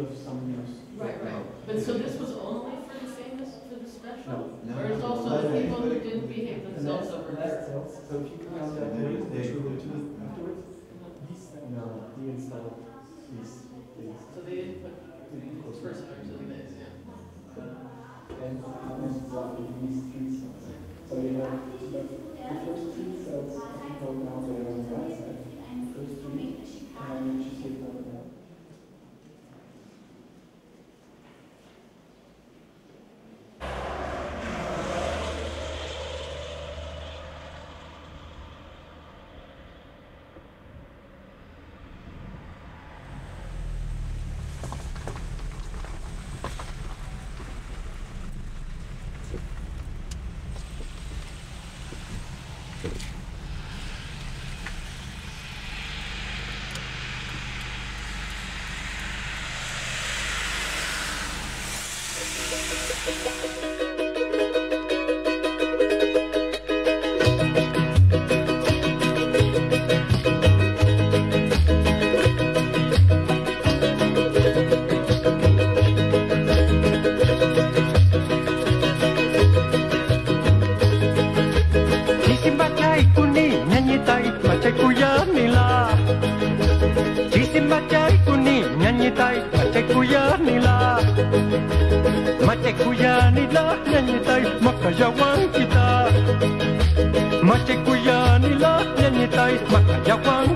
of someone else. Right, right. But so this was only for the famous, for the special? No. Or it's also the people who didn't behave themselves over there? So if you come out that way, they two afterwards, uh, no, the install is. So they didn't put this person into the base, yeah. And how these three cells? So you have the first three cells, people now they're on the right side. The first three, how? Over there. bikin pacarku ni nyanyi tai macekku ya nila macekku ya nila nyanyi tai maka jawan kita macekku ya nila nyanyi tai maka jawan